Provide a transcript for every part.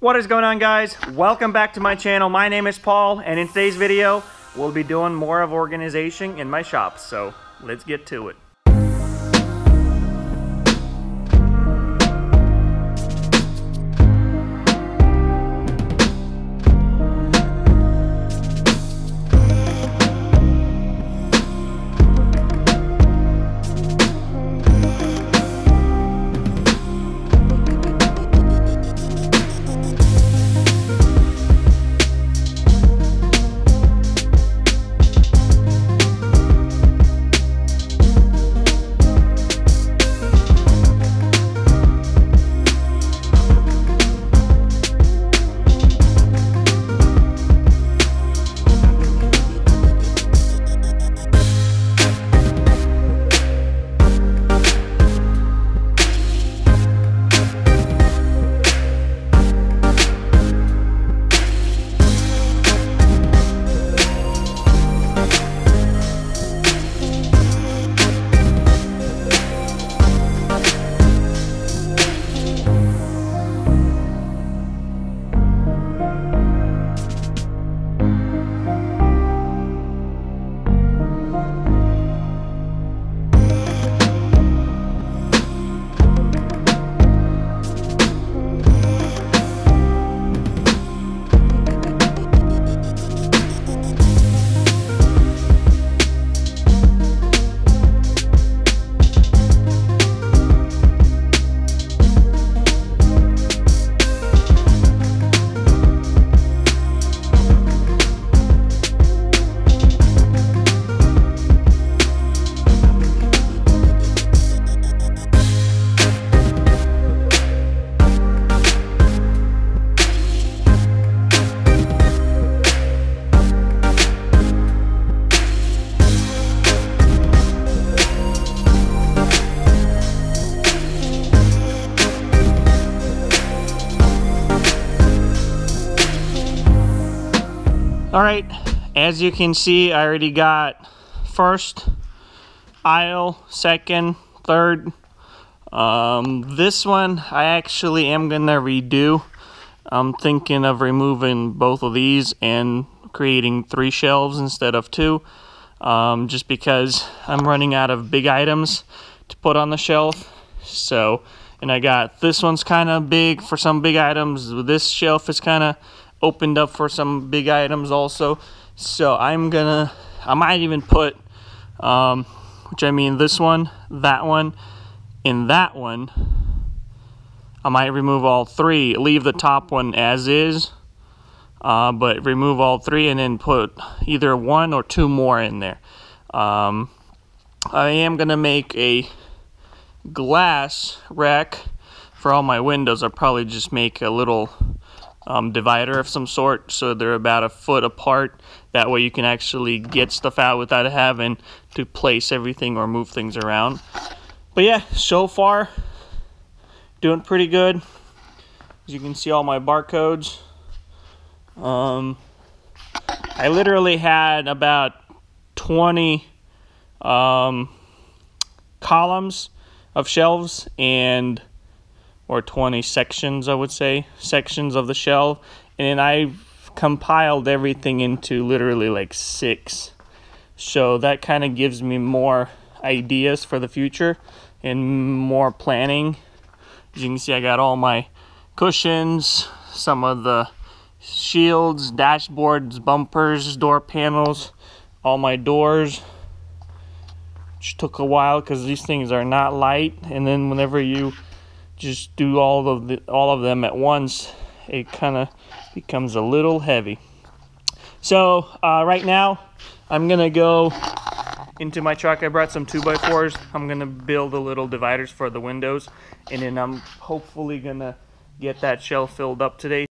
What is going on guys? Welcome back to my channel. My name is Paul and in today's video we'll be doing more of organization in my shop. So let's get to it. Right, as you can see, I already got first aisle, second, third. Um, this one I actually am gonna redo. I'm thinking of removing both of these and creating three shelves instead of two. Um, just because I'm running out of big items to put on the shelf. So, and I got this one's kind of big for some big items. This shelf is kind of opened up for some big items also. So I'm gonna, I might even put, um, which I mean this one, that one, in that one. I might remove all three, leave the top one as is, uh, but remove all three and then put either one or two more in there. Um, I am gonna make a glass rack for all my windows. I'll probably just make a little um, divider of some sort so they're about a foot apart. That way you can actually get stuff out without having to place everything or move things around. But yeah so far doing pretty good. As you can see all my barcodes. Um, I literally had about 20 um, columns of shelves and or 20 sections, I would say, sections of the shell. And I compiled everything into literally like six. So that kind of gives me more ideas for the future and more planning. As you can see, I got all my cushions, some of the shields, dashboards, bumpers, door panels, all my doors. Which took a while because these things are not light. And then whenever you just do all of the, all of them at once, it kind of becomes a little heavy. So uh, right now, I'm gonna go into my truck. I brought some 2x4s. I'm gonna build a little dividers for the windows, and then I'm hopefully gonna get that shell filled up today.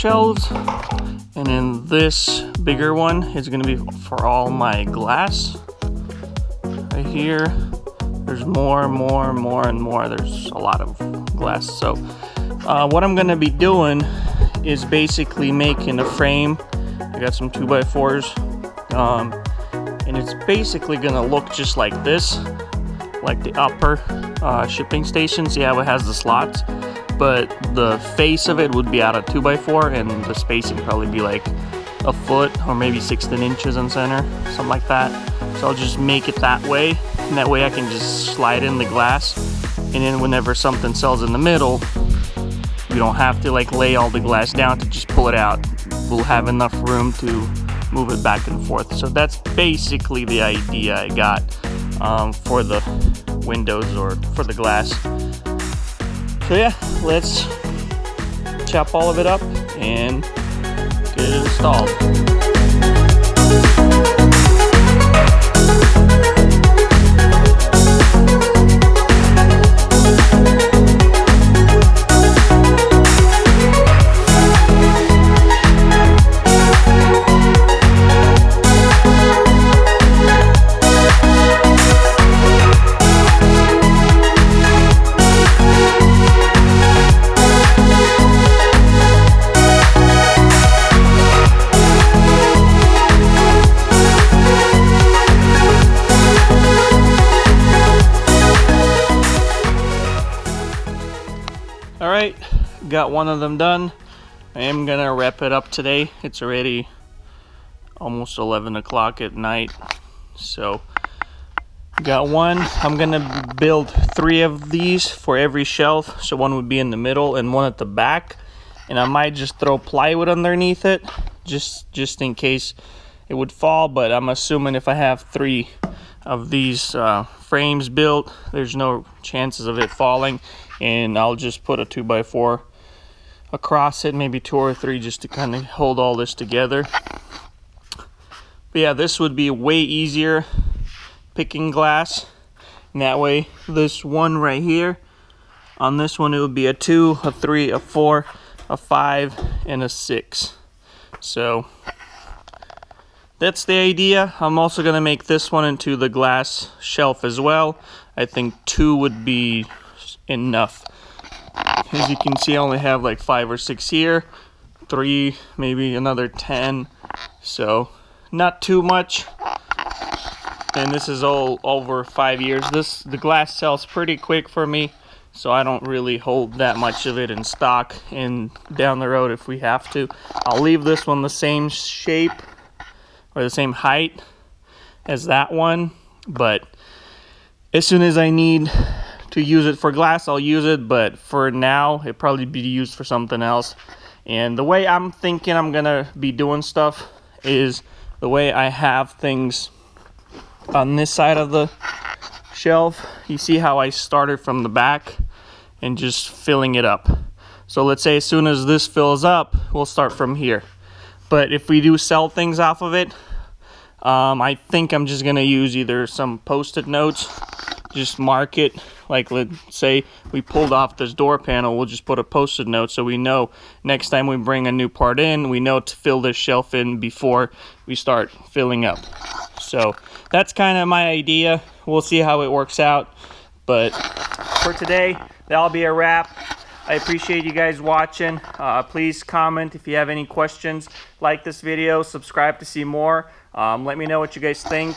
Shelves. And then this bigger one is gonna be for all my glass. Right here, there's more, and more, and more, and more. There's a lot of glass. So uh, what I'm gonna be doing is basically making a frame. I got some 2x4s. Um, and it's basically gonna look just like this, like the upper uh, shipping stations. Yeah, it has the slots, but the face of it would be out of 2x4 and the spacing probably be like a foot or maybe 16 inches in center, something like that. So I'll just make it that way, and that way I can just slide in the glass, and then whenever something sells in the middle, we don't have to like lay all the glass down to just pull it out. We'll have enough room to move it back and forth. So that's basically the idea I got um, for the windows or for the glass. So yeah, let's chop all of it up and get it installed. Got one of them done. I am gonna wrap it up today. It's already almost 11 o'clock at night. So got one. I'm gonna build three of these for every shelf. So one would be in the middle and one at the back. And I might just throw plywood underneath it just, just in case it would fall. But I'm assuming if I have three of these uh, frames built, there's no chances of it falling and I'll just put a 2x4 across it, maybe two or three just to kind of hold all this together. But yeah, this would be way easier picking glass. And that way, this one right here, on this one it would be a 2, a 3, a 4, a 5, and a 6. So, that's the idea. I'm also going to make this one into the glass shelf as well. I think 2 would be enough. As you can see, I only have like five or six here, three, maybe another 10. So not too much. And this is all over five years. This The glass sells pretty quick for me, so I don't really hold that much of it in stock and down the road if we have to. I'll leave this one the same shape or the same height as that one, but as soon as I need to use it for glass, I'll use it, but for now, it probably be used for something else. And the way I'm thinking I'm gonna be doing stuff is the way I have things on this side of the shelf. You see how I started from the back and just filling it up. So let's say as soon as this fills up, we'll start from here. But if we do sell things off of it, um, I think I'm just gonna use either some post-it notes just mark it like let's say we pulled off this door panel we'll just put a post-it note so we know next time we bring a new part in we know to fill this shelf in before we start filling up so that's kind of my idea we'll see how it works out but for today that'll be a wrap I appreciate you guys watching. Uh, please comment if you have any questions. Like this video, subscribe to see more. Um, let me know what you guys think.